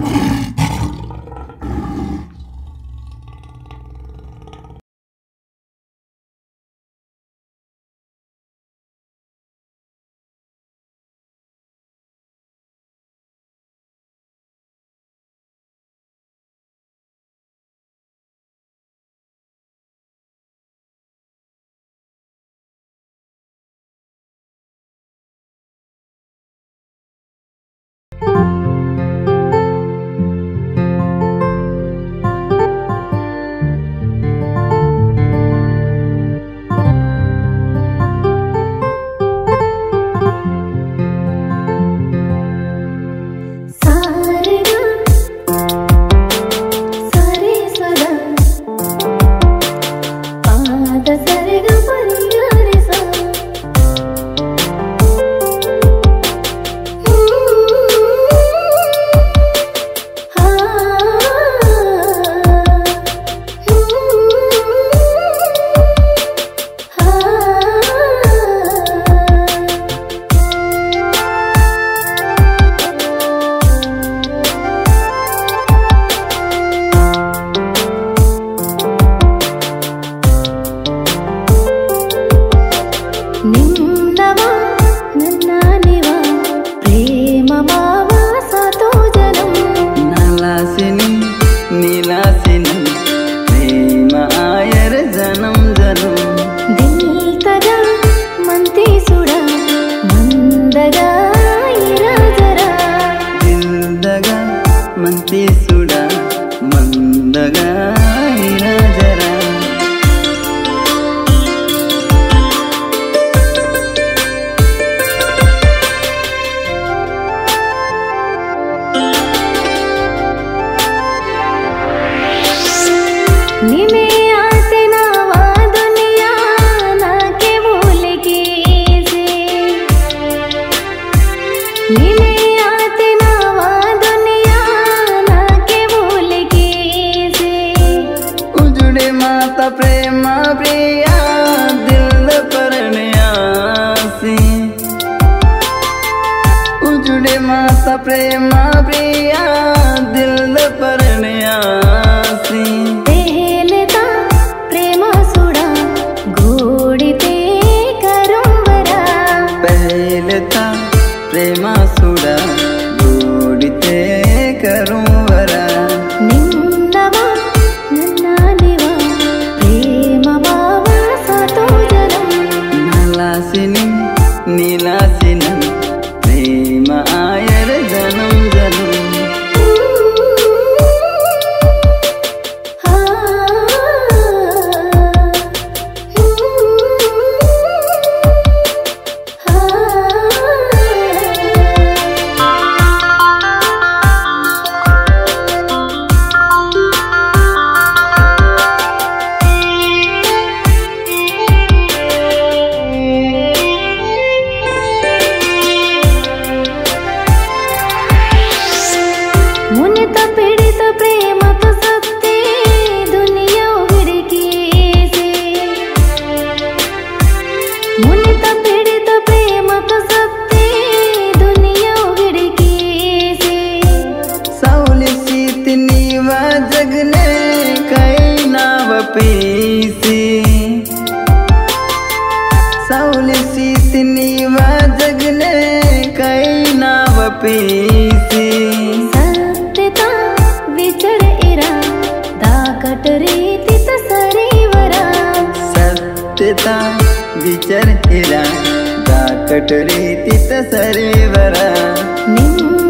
Yeah. प्रेमा प्रिया दिल पर न्यासी प्रेमा सुड़ा घोड़ी पे करूँ बरा पहलता प्रेमा विचर इरा धाकट रे तित सरीवरा सत्यता विचर इरा धाकट रे तित सरीवरा निम्न